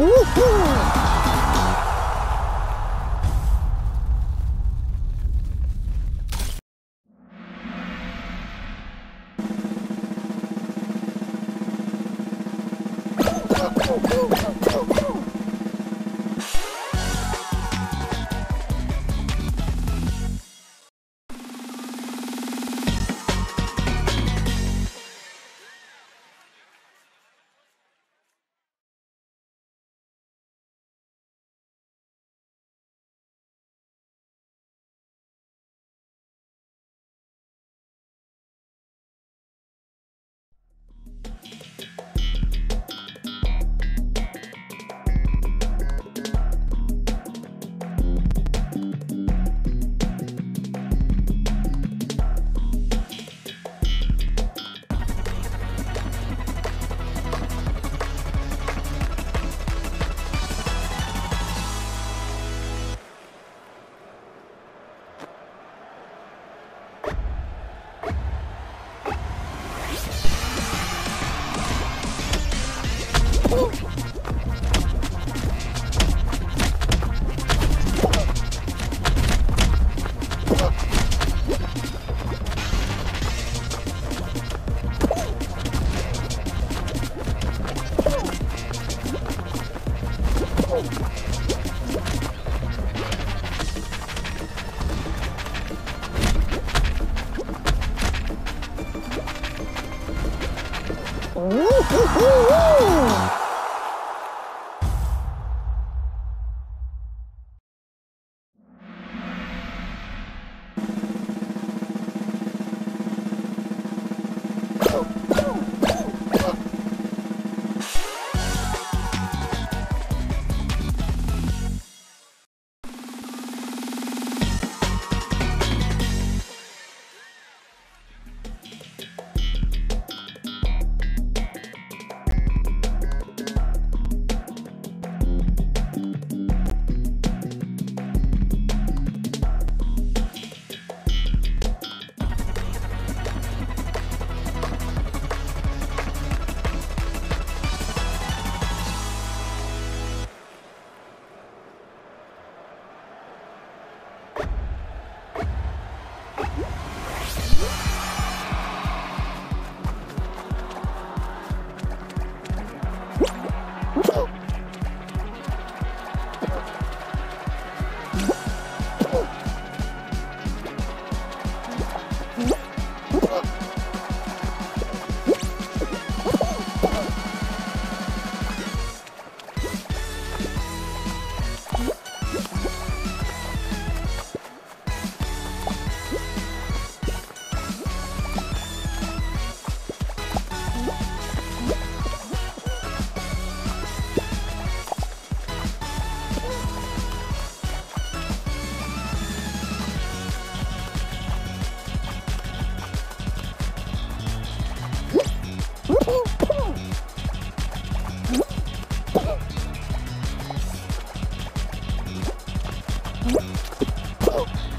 Woohoo! Go, go, go, go, go! Oh.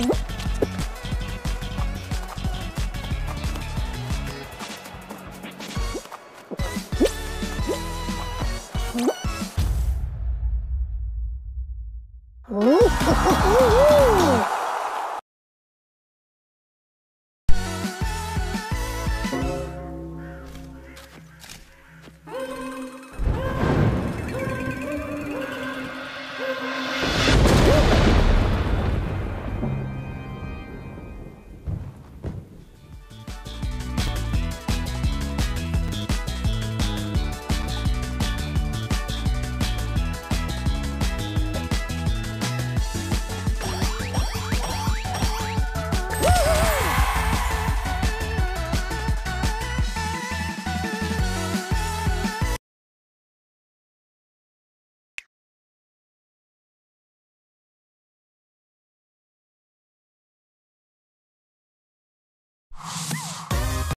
Ooh.